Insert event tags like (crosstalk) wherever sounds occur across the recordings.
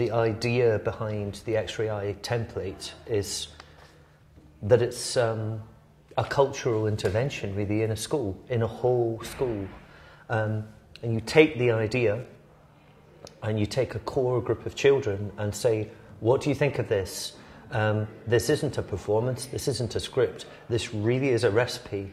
the idea behind the X-ray eye template is that it's um, a cultural intervention, really, in a school, in a whole school. Um, and you take the idea and you take a core group of children and say, What do you think of this? Um, this isn't a performance, this isn't a script, this really is a recipe.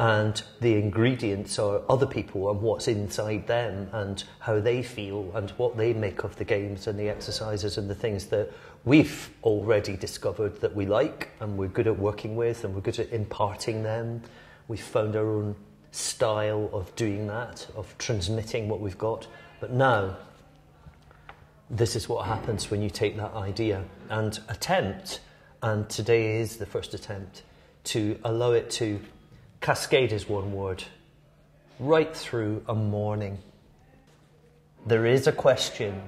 And the ingredients are other people and what's inside them and how they feel and what they make of the games and the exercises and the things that we've already discovered that we like and we're good at working with and we're good at imparting them. We've found our own style of doing that, of transmitting what we've got. But now, this is what happens when you take that idea and attempt, and today is the first attempt, to allow it to cascade is one word, right through a morning. There is a question,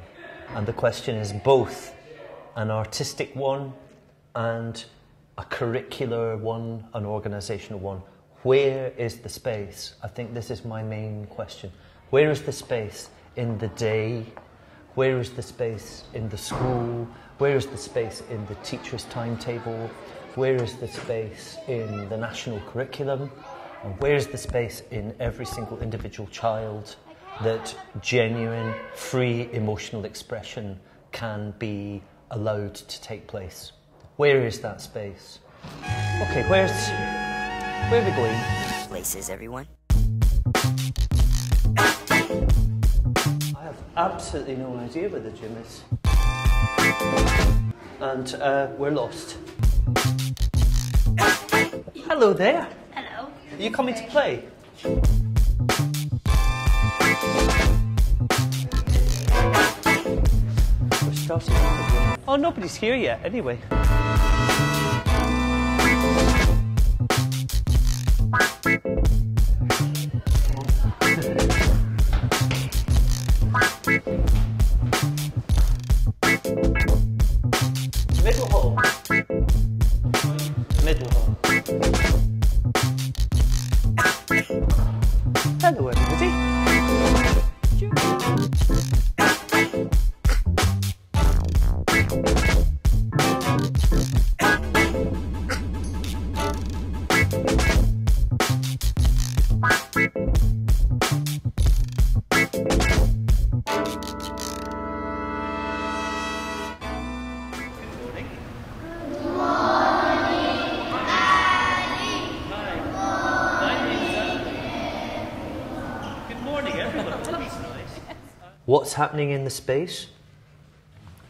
and the question is both an artistic one and a curricular one, an organisational one. Where is the space? I think this is my main question. Where is the space in the day? Where is the space in the school? Where is the space in the teacher's timetable? Where is the space in the national curriculum? And where is the space in every single individual child that genuine, free emotional expression can be allowed to take place? Where is that space? Okay, where's. Where are we going? Places, everyone. Absolutely no idea where the gym is. And uh, we're lost. Hello there. Hello. Are you coming to play? We're starting. Oh, nobody's here yet, anyway. Da due. What's happening in the space?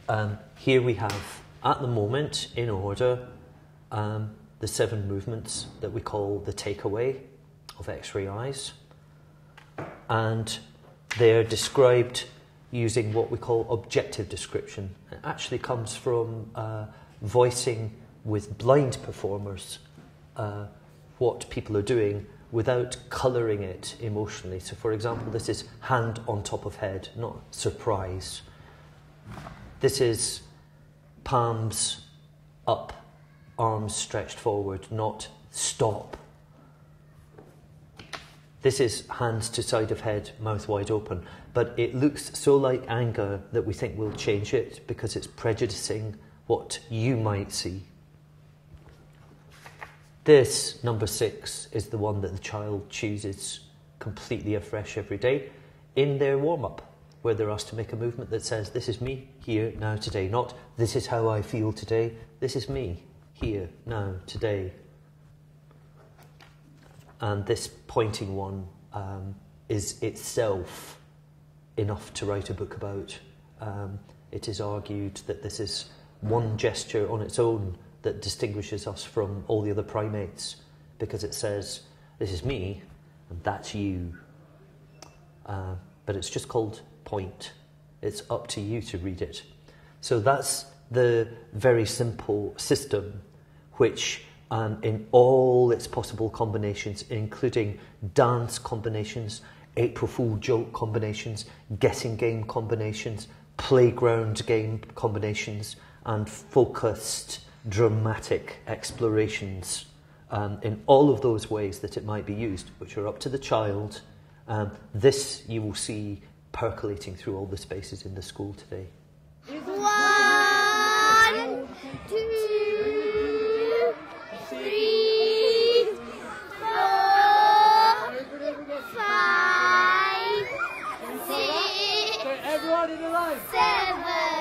Um, here we have, at the moment, in order, um, the seven movements that we call the takeaway of X ray eyes. And they're described using what we call objective description. It actually comes from uh, voicing with blind performers uh, what people are doing without colouring it emotionally. So, for example, this is hand on top of head, not surprise. This is palms up, arms stretched forward, not stop. This is hands to side of head, mouth wide open. But it looks so like anger that we think we'll change it because it's prejudicing what you might see. This, number six, is the one that the child chooses completely afresh every day in their warm up, where they're asked to make a movement that says, This is me, here, now, today. Not, This is how I feel today. This is me, here, now, today. And this pointing one um, is itself enough to write a book about. Um, it is argued that this is one gesture on its own that distinguishes us from all the other primates because it says, This is me and that's you. Uh, but it's just called point. It's up to you to read it. So that's the very simple system which um, in all its possible combinations, including dance combinations, April Fool joke combinations, guessing game combinations, playground game combinations, and focused dramatic explorations um, in all of those ways that it might be used, which are up to the child. Um, this you will see percolating through all the spaces in the school today. One, two, three, four, five, six, seven.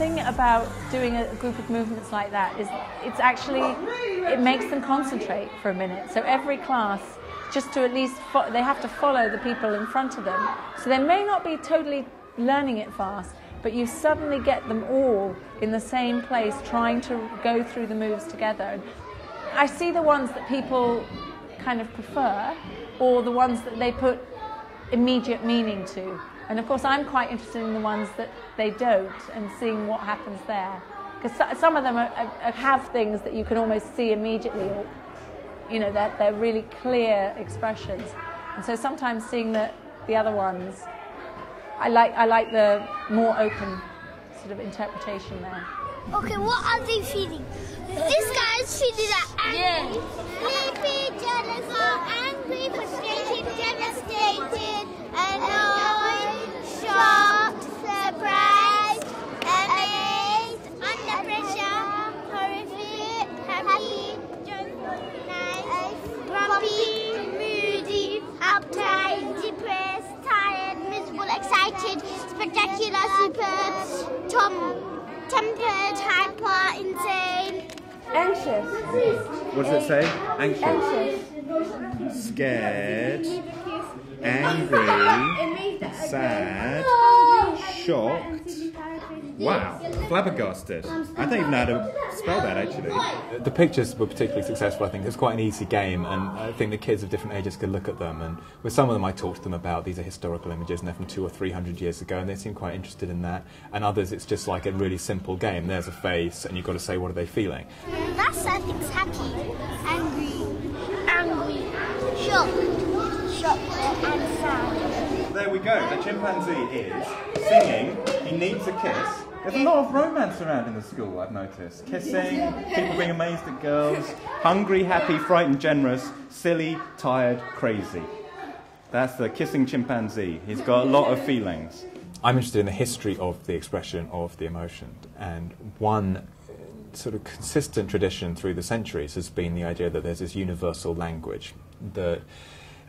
About doing a group of movements like that is it's actually it makes them concentrate for a minute. So every class just to at least fo- they have to follow the people in front of them. So they may not be totally learning it fast, but you suddenly get them all in the same place trying to go through the moves together. I see the ones that people kind of prefer or the ones that they put immediate meaning to. And of course, I'm quite interested in the ones that they don't and seeing what happens there. Because some of them are, are, have things that you can almost see immediately, or you know, that they're, they're really clear expressions. And so sometimes seeing the, the other ones, I like, I like the more open sort of interpretation there. Okay, what are they feeding? This guy's feeding that angry. Yeah. Sleepy, jealous, angry, frustrated, devastated, annoyed, uh, What does it say? Anxious, Anxious. scared, angry, sad, shocked. Wow, flabbergasted. I don't even know how to spell that actually. The pictures were particularly successful. I think it's quite an easy game, and I think the kids of different ages could look at them. And with some of them, I talked to them about these are historical images, and they're from two or three hundred years ago, and they seem quite interested in that. And others, it's just like a really simple game. There's a face, and you've got to say what are they feeling. That's I think's happy, angry, angry, shocked, shocked, and sad. There we go. The chimpanzee is singing. He needs a kiss. There's a lot of romance around in the school, I've noticed. Kissing, people being amazed at girls, hungry, happy, frightened, generous, silly, tired, crazy. That's the kissing chimpanzee. He's got a lot of feelings. I'm interested in the history of the expression of the emotion, and one uh, sort of consistent tradition through the centuries has been the idea that there's this universal language that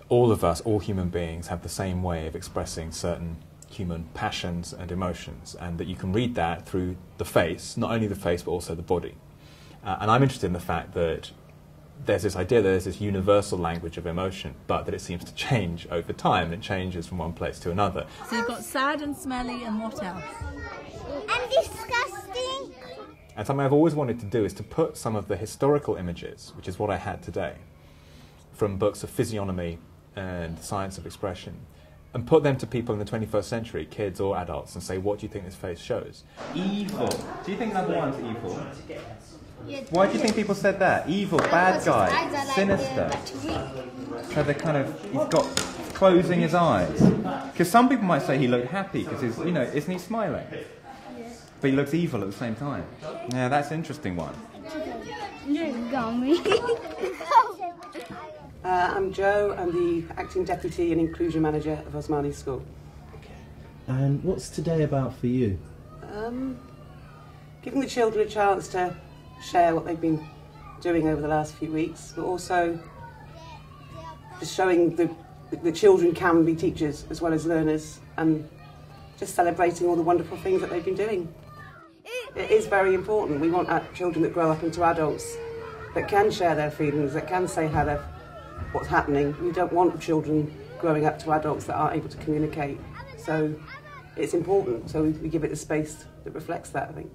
all of us, all human beings, have the same way of expressing certain human passions and emotions, and that you can read that through the face, not only the face but also the body. Uh, and I'm interested in the fact that there's this idea that there's this universal language of emotion, but that it seems to change over time. It changes from one place to another. So you've got sad and smelly, and what else? And disgusting. And something I've always wanted to do is to put some of the historical images, which is what I had today, from books of physiognomy and science of expression, and put them to people in the 21st century, kids or adults, and say, what do you think this face shows? Evil. Do you think number one's evil? Why do you think people said that? Evil, bad guy, sinister. So they're kind of, he's got closing his eyes. Because some people might say he looked happy because he's, you know, isn't he smiling? But he looks evil at the same time. Yeah, that's an interesting one. (laughs) Uh, I'm Joe. I'm the acting deputy and inclusion manager of Osmani School. Okay. And what's today about for you? Um, giving the children a chance to share what they've been doing over the last few weeks, but also just showing the the children can be teachers as well as learners, and just celebrating all the wonderful things that they've been doing. It is very important. We want our children that grow up into adults that can share their feelings, that can say how they're, what's happening. We don't want children growing up to adults that aren't able to communicate. So it's important. So we, we give it the space that reflects that, I think.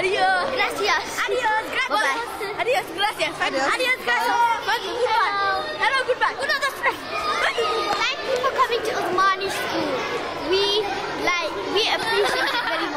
Adios. Gracias. Adios. Bye-bye. Adios. Gracias. Adios. Adios. Gracias. Goodbye. Hello, goodbye. Good other friend. Thank you for coming to Osmani school. We like we appreciate it very